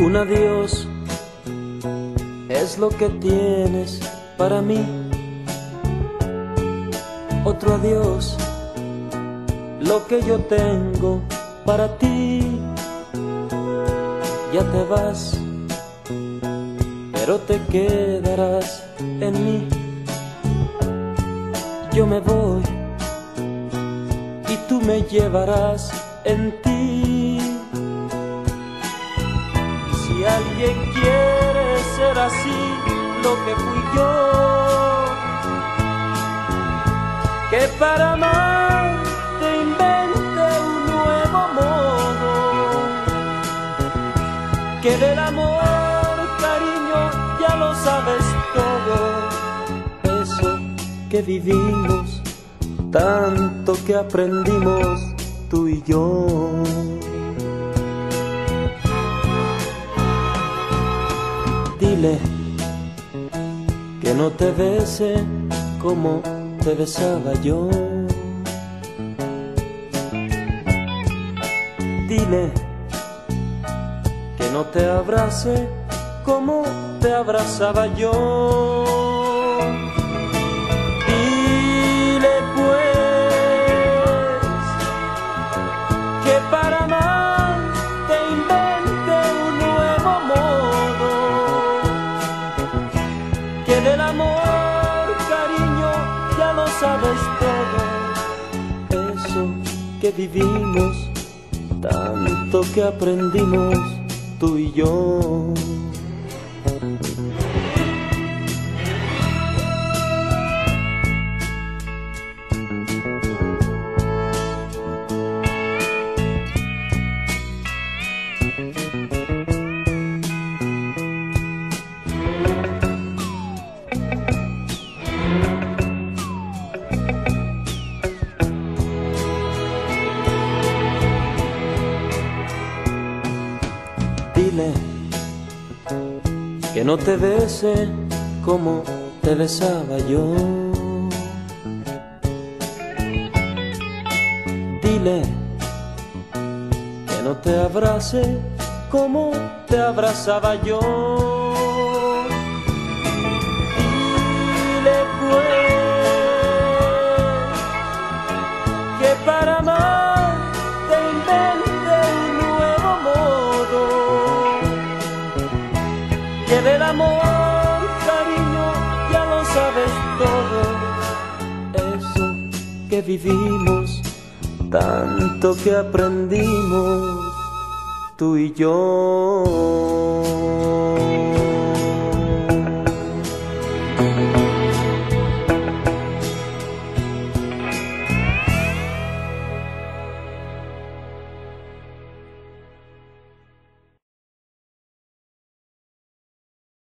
Un adiós es lo que tienes para mí. Otro adiós, lo que yo tengo para ti. Ya te vas, pero te quedarás en mí. Yo me voy y tú me llevarás en ti. Si alguien quiere ser así, lo que fui yo, que para amar te invente un nuevo modo, que del amor, cariño, ya lo sabes todo, eso que vivimos, tanto que aprendimos tú y yo. Dile que no te bese como te besaba yo. Dile que no te abrace como te abrazaba yo. Dile pues que para amar que del amor, cariño, ya lo sabes todo, eso que vivimos, tanto que aprendimos tú y yo. Que no te bese como te besaba yo. Dile que no te abrace como te abrazaba yo. Que del amor, cariño, ya lo sabes todo. Eso que vivimos, tanto que aprendimos tú y yo.